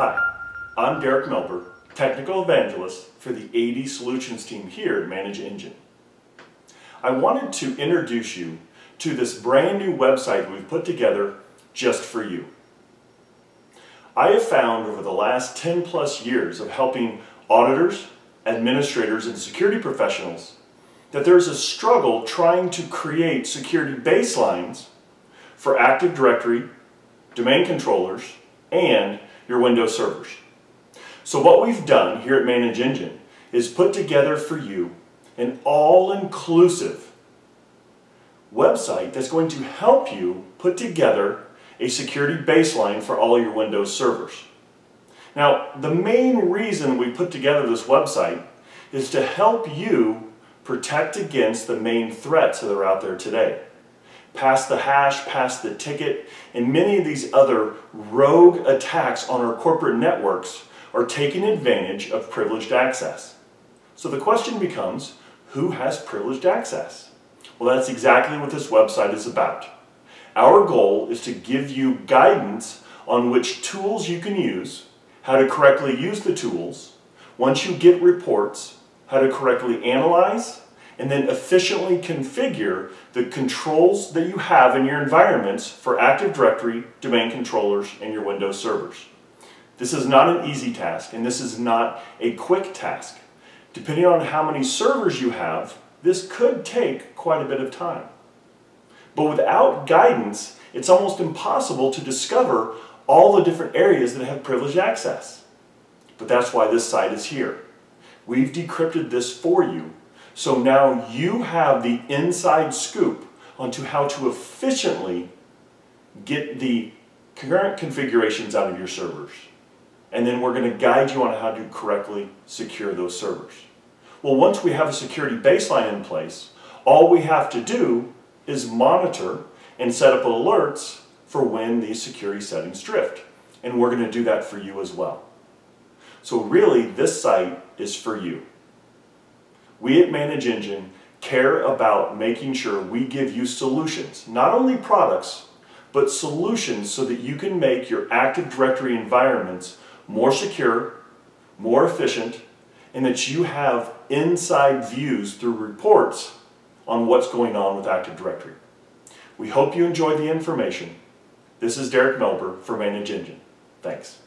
I'm Derek Melber, Technical Evangelist for the AD Solutions team here at Manage Engine. I wanted to introduce you to this brand new website we've put together just for you. I have found over the last 10 plus years of helping auditors, administrators, and security professionals that there's a struggle trying to create security baselines for Active Directory, domain controllers, and your Windows servers. So what we've done here at Manage Engine is put together for you an all-inclusive website that's going to help you put together a security baseline for all your Windows servers. Now, the main reason we put together this website is to help you protect against the main threats that are out there today. Pass the hash, pass the ticket, and many of these other rogue attacks on our corporate networks are taking advantage of privileged access. So the question becomes, who has privileged access? Well, that's exactly what this website is about. Our goal is to give you guidance on which tools you can use, how to correctly use the tools, once you get reports, how to correctly analyze, and then efficiently configure the controls that you have in your environments for Active Directory, domain controllers, and your Windows servers. This is not an easy task, and this is not a quick task. Depending on how many servers you have, this could take quite a bit of time. But without guidance, it's almost impossible to discover all the different areas that have privileged access. But that's why this site is here. We've decrypted this for you, so now you have the inside scoop onto how to efficiently get the current configurations out of your servers. And then we're going to guide you on how to correctly secure those servers. Well, once we have a security baseline in place, all we have to do is monitor and set up alerts for when these security settings drift. And we're going to do that for you as well. So really, this site is for you. We at Manage Engine care about making sure we give you solutions, not only products, but solutions so that you can make your Active Directory environments more secure, more efficient, and that you have inside views through reports on what's going on with Active Directory. We hope you enjoyed the information. This is Derek Melber for Manage Engine. Thanks.